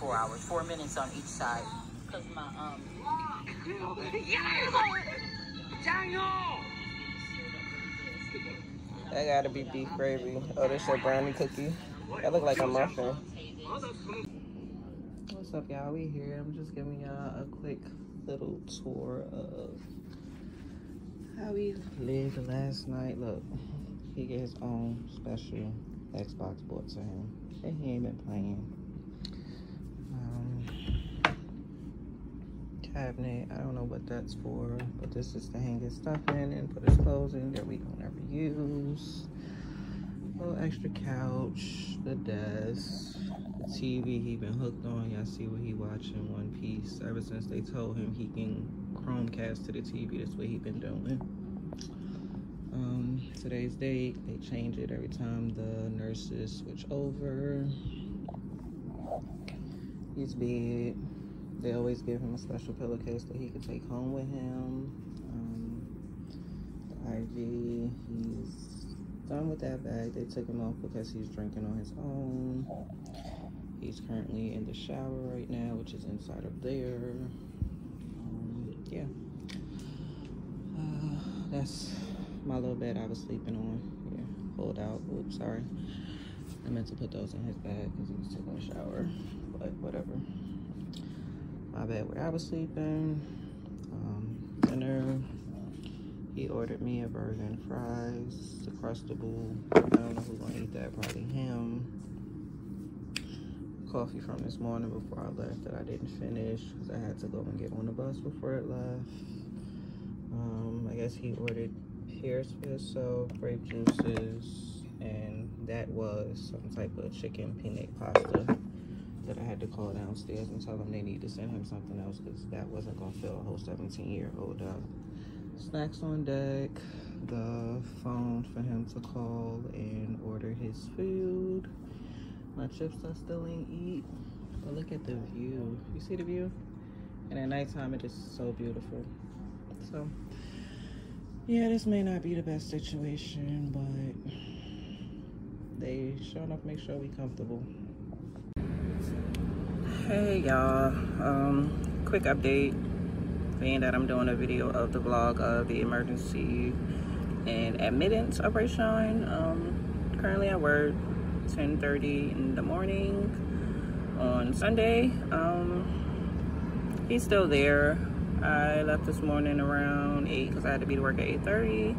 four hours, four minutes on each side. Cause my um. That gotta be beef gravy. Oh, this a brownie cookie. That look like a muffin. What's up, y'all? We here. I'm just giving y'all a quick little tour of how we lived last night. Look, he get his own special Xbox bought to him, and he ain't been playing. Cabinet. I don't know what that's for, but this is to hang his stuff in and put his clothes in that we don't ever use. A Little extra couch, the desk, the TV he been hooked on. Y'all see what he watching One Piece ever since they told him he can Chromecast to the TV. That's what he been doing. Um, today's date, they change it every time the nurses switch over. He's big. They always give him a special pillowcase that he could take home with him. Um, the IV, he's done with that bag. They took him off because he's drinking on his own. He's currently in the shower right now, which is inside of there. Um, yeah. Uh, that's my little bed I was sleeping on. Yeah, pulled out. Oops, sorry. I meant to put those in his bag because he was taking a shower, but whatever my bed where I was sleeping. Um, dinner. He ordered me a burger and fries, the crustable. I don't know who's gonna eat that, probably him. Coffee from this morning before I left that I didn't finish because I had to go and get on the bus before it left. Um, I guess he ordered pears for himself, grape juices, and that was some type of chicken peanut pasta that I had to call downstairs and tell them they need to send him something else because that wasn't going to fill a whole 17 year old up. Snacks on deck, the phone for him to call and order his food. My chips I still ain't eat. But look at the view. You see the view? And at nighttime it is so beautiful. So, yeah, this may not be the best situation, but they sure enough make sure we comfortable hey y'all. Um quick update. Being that i'm doing a video of the vlog of the emergency and admittance operation um currently i work 10 30 in the morning on sunday. Um he's still there. I left this morning around 8 because i had to be to work at 8 30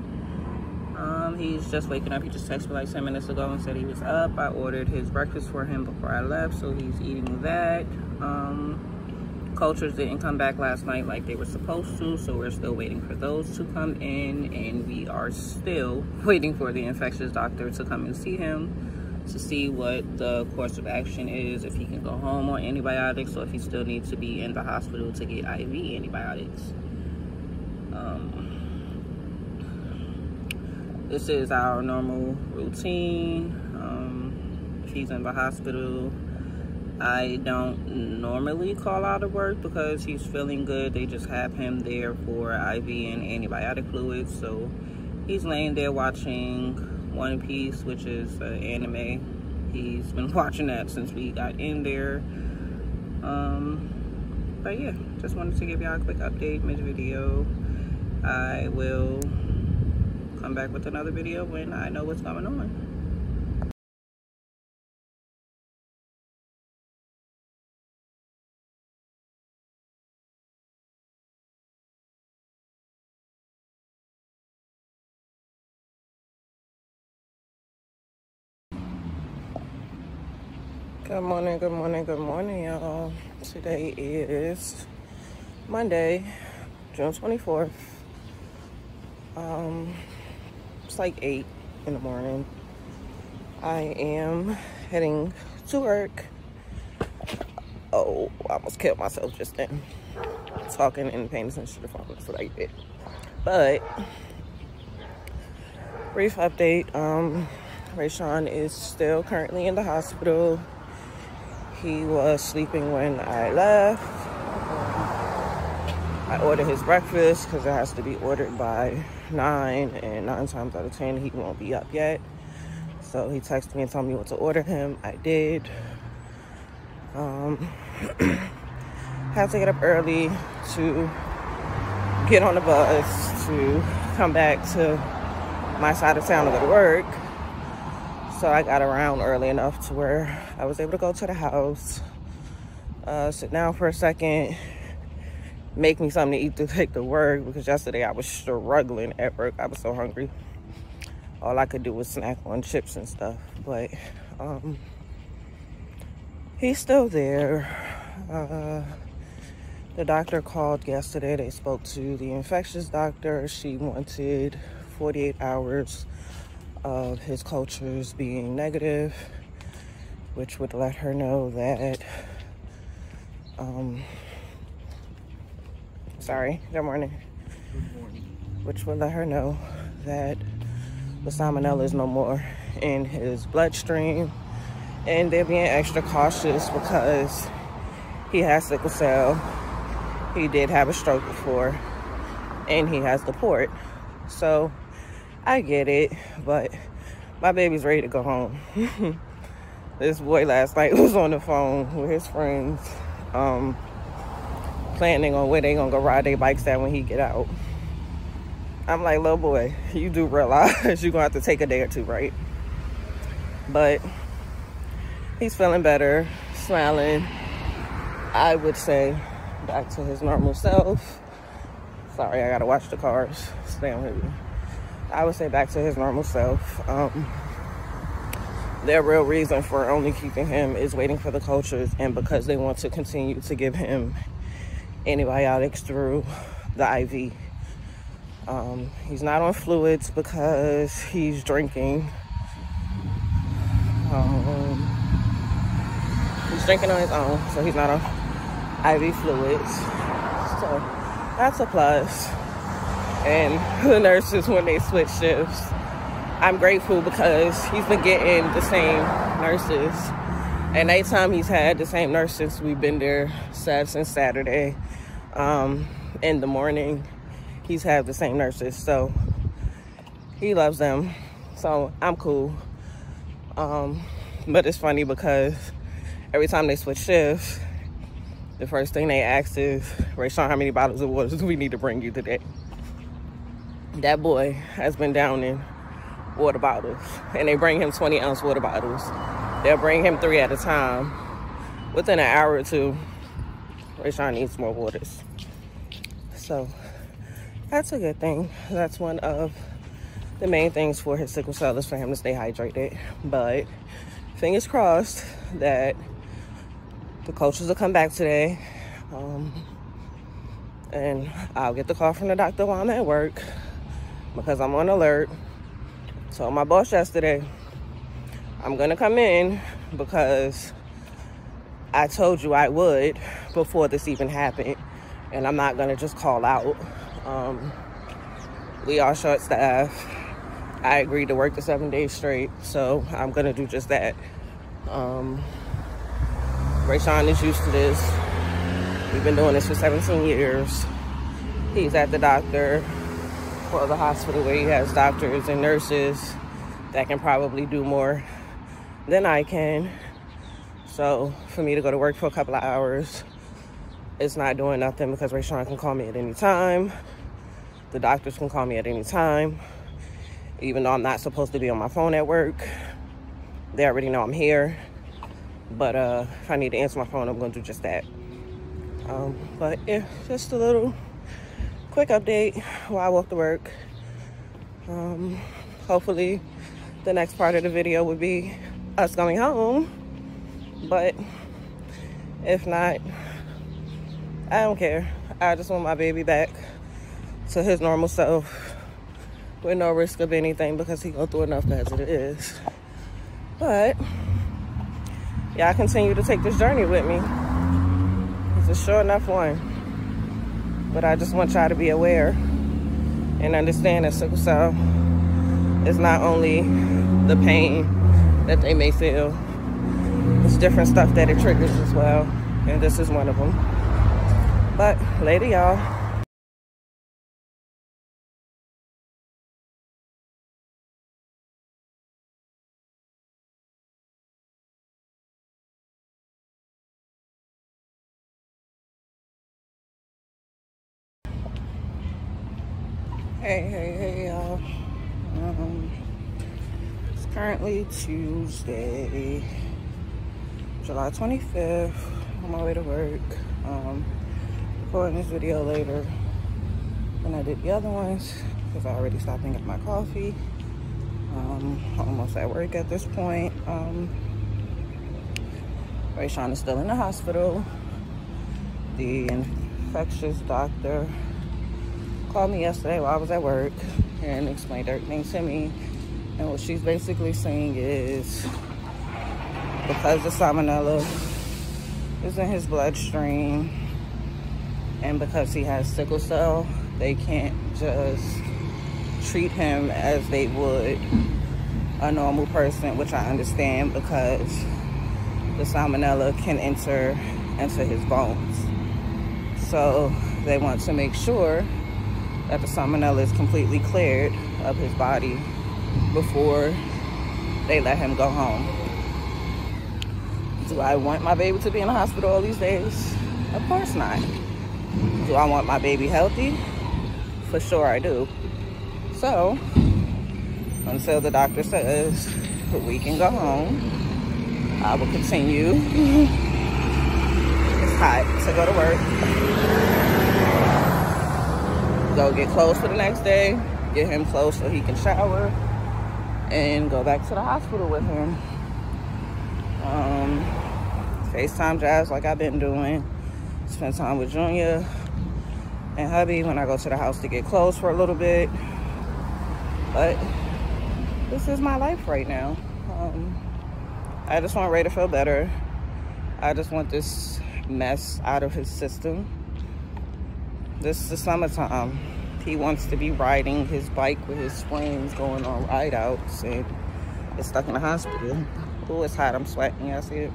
um, he's just waking up. He just texted me like 10 minutes ago and said he was up. I ordered his breakfast for him before I left, so he's eating that. Um, cultures didn't come back last night like they were supposed to, so we're still waiting for those to come in, and we are still waiting for the infectious doctor to come and see him to see what the course of action is, if he can go home on antibiotics, or if he still needs to be in the hospital to get IV antibiotics. Um, this is our normal routine. Um, he's in the hospital, I don't normally call out of work because he's feeling good. They just have him there for IV and antibiotic fluids. So he's laying there watching One Piece, which is an anime. He's been watching that since we got in there. Um, but yeah, just wanted to give y'all a quick update mid video. I will come back with another video when I know what's going on. Good morning, good morning, good morning, y'all. Today is Monday, June 24th. Um, it's like 8 in the morning. I am heading to work. Oh, I almost killed myself just then. Talking and paying attention to the phone. That's what I did. But, brief update. Um, Rayshawn is still currently in the hospital. He was sleeping when I left. I ordered his breakfast because it has to be ordered by nine and nine times out of ten he won't be up yet. So he texted me and told me what to order him. I did. Um, had to get up early to get on the bus to come back to my side of town to go to work. So I got around early enough to where I was able to go to the house, uh, sit down for a second, make me something to eat to take to work because yesterday I was struggling at work. I was so hungry. All I could do was snack on chips and stuff. But um, he's still there. Uh, the doctor called yesterday. They spoke to the infectious doctor. She wanted 48 hours of his cultures being negative, which would let her know that um, sorry, good morning. Good morning. Which will let her know that the salmonella is no more in his bloodstream. And they're being extra cautious because he has sickle cell. He did have a stroke before and he has the port. So I get it, but my baby's ready to go home. this boy last night was on the phone with his friends. Um, planning on where they gonna go ride their bikes at when he get out. I'm like, little boy, you do realize you're gonna have to take a day or two, right? But he's feeling better, smiling. I would say back to his normal self. Sorry, I gotta watch the cars. Stay on here. I would say back to his normal self. Um, their real reason for only keeping him is waiting for the cultures and because they want to continue to give him antibiotics through the IV. Um, he's not on fluids because he's drinking. Um, he's drinking on his own, so he's not on IV fluids. So that's a plus. And the nurses, when they switch shifts, I'm grateful because he's been getting the same nurses. And anytime he's had the same nurse since we've been there since Saturday, um, in the morning. He's had the same nurses, so he loves them. So I'm cool. Um, but it's funny because every time they switch shifts, the first thing they ask is, Rayshawn, how many bottles of water do we need to bring you today? That boy has been down in water bottles and they bring him 20 ounce water bottles. They'll bring him three at a time. Within an hour or two, Rayshawn needs more waters. So that's a good thing. That's one of the main things for his sickle cell is for him to stay hydrated. But fingers crossed that the cultures will come back today. Um, and I'll get the call from the doctor while I'm at work because I'm on alert. Told my boss yesterday, I'm gonna come in because I told you I would before this even happened. And I'm not gonna just call out. Um, we are short staffed. I agreed to work the seven days straight, so I'm gonna do just that. Um, Rayshawn is used to this. We've been doing this for 17 years. He's at the doctor or the hospital where he has doctors and nurses that can probably do more than I can. So for me to go to work for a couple of hours, it's not doing nothing because Rayshawn can call me at any time. The doctors can call me at any time. Even though I'm not supposed to be on my phone at work. They already know I'm here. But uh, if I need to answer my phone, I'm going to do just that. Um, but yeah, just a little quick update while I walk to work. Um, hopefully the next part of the video would be us going home but if not, I don't care. I just want my baby back to his normal self with no risk of anything because he go through enough as it is. But y'all continue to take this journey with me. It's a short enough one. But I just want y'all to be aware and understand that sickle cell is not only the pain that they may feel. It's different stuff that it triggers as well. And this is one of them. But later, y'all. Hey, hey, hey, y'all. Um, currently Tuesday, July 25th. On my way to work. Um, recording this video later than I did the other ones because I already stopped and got my coffee. Um, almost at work at this point. Um, Rayshawn is still in the hospital. The infectious doctor called me yesterday while I was at work and explained everything to me. And what she's basically saying is because the salmonella is in his bloodstream and because he has sickle cell, they can't just treat him as they would a normal person, which I understand because the salmonella can enter into his bones. So they want to make sure that the salmonella is completely cleared of his body before they let him go home. Do I want my baby to be in the hospital all these days? Of course not. Do I want my baby healthy? For sure I do. So, until the doctor says we can go home, I will continue. it's hot to go to work go get clothes for the next day, get him clothes so he can shower, and go back to the hospital with him. Um, FaceTime Jazz like I've been doing. Spend time with Junior and hubby when I go to the house to get clothes for a little bit. But this is my life right now. Um, I just want Ray to feel better. I just want this mess out of his system. This is the summertime. He wants to be riding his bike with his friends going on ride outs and is stuck in the hospital. Oh, it's hot. I'm sweating. I see it.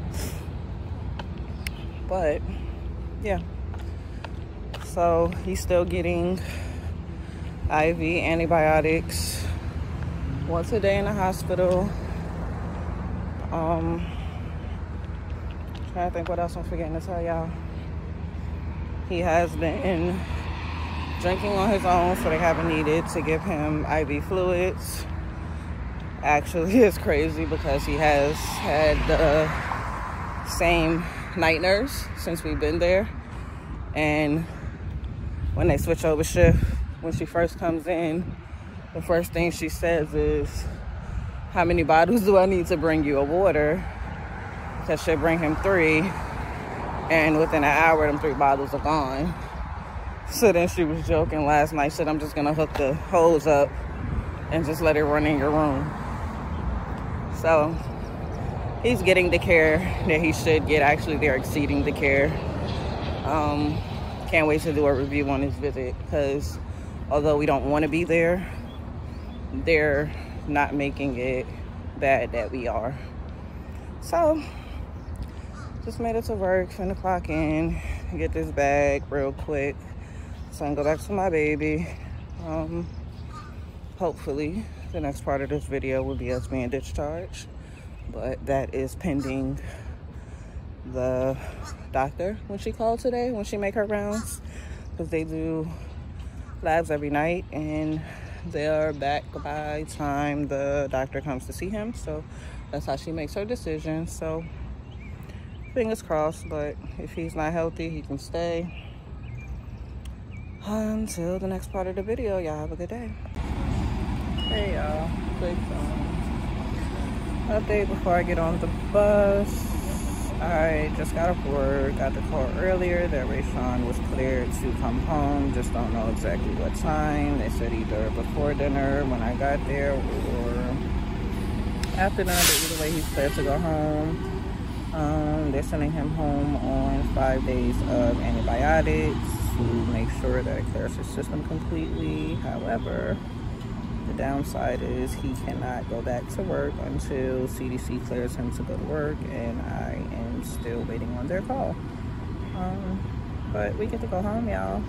But, yeah. So, he's still getting IV antibiotics once a day in the hospital. Um, trying to think what else I'm forgetting to tell y'all. He has been drinking on his own, so they haven't needed to give him IV fluids. Actually, it's crazy because he has had the same night nurse since we've been there. And when they switch over shift, when she first comes in, the first thing she says is, how many bottles do I need to bring you of water? Because she'll bring him three. And within an hour, them three bottles are gone. So then she was joking last night, said, I'm just gonna hook the hose up and just let it run in your room. So he's getting the care that he should get. Actually, they're exceeding the care. Um, can't wait to do a review on his visit because although we don't want to be there, they're not making it bad that we are. So, just made it to work, finna clock in, get this bag real quick so I can go back to my baby. Um, hopefully, the next part of this video will be us being discharged. But that is pending the doctor when she called today, when she make her rounds. Because they do labs every night and they're back by time the doctor comes to see him. So that's how she makes her decision. So fingers crossed, but if he's not healthy, he can stay until the next part of the video. Y'all have a good day. Hey y'all. Quick um, update before i get on the bus. I just got off work. Got the call earlier. That Rayshawn was cleared to come home. Just don't know exactly what time. They said either before dinner when i got there or after dinner but either way he's cleared to go home. Um, they're sending him home on five days of antibiotics to make sure that it clears his system completely. However, the downside is he cannot go back to work until CDC clears him to go to work, and I am still waiting on their call. Um, but we get to go home, y'all.